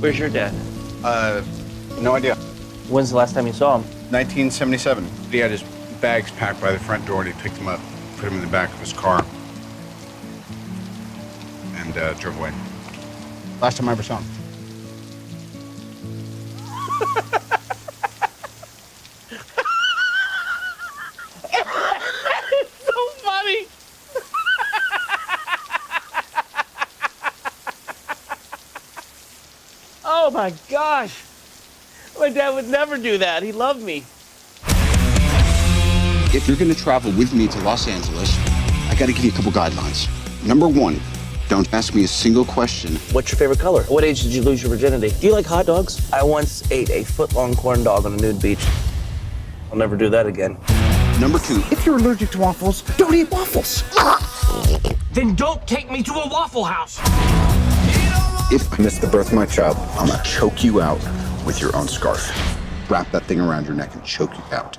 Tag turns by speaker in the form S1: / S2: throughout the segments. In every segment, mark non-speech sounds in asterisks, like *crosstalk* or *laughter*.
S1: Where's your dad?
S2: Uh, no idea.
S1: When's the last time you saw him?
S2: 1977. He had his bags packed by the front door and he picked them up, put them in the back of his car, and uh, drove away. Last time I ever saw him.
S1: Oh my gosh. My dad would never do that. He loved me.
S3: If you're going to travel with me to Los Angeles, I got to give you a couple guidelines. Number one, don't ask me a single question.
S1: What's your favorite color? What age did you lose your virginity? Do you like hot dogs? I once ate a foot long corn dog on a nude beach. I'll never do that again.
S3: Number two,
S4: If you're allergic to waffles, don't eat waffles.
S5: Then don't take me to a Waffle House.
S3: If I miss the birth of my child, I'm going to choke you out with your own scarf. Wrap that thing around your neck and choke you out.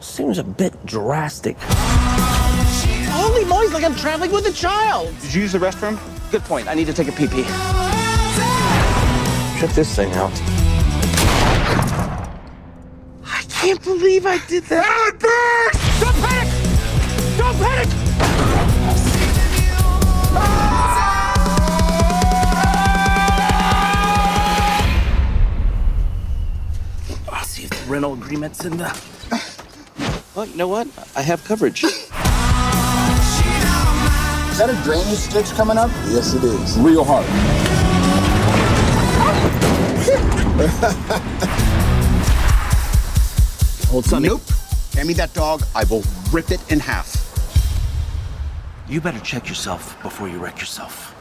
S1: Seems a bit drastic.
S4: Holy moly, it's like I'm traveling with a child.
S3: Did you use the restroom?
S1: Good point. I need to take a pee pee. Check this thing out.
S4: I can't believe I did that.
S5: Don't panic!
S1: Rental agreement's in the. Oh, you know what? I have coverage.
S3: Is that a drainage ditch coming up?
S6: Yes, it is.
S3: Real hard. *laughs*
S1: Hold something.
S3: Nope. Hand me that dog. I will rip it in half.
S1: You better check yourself before you wreck yourself.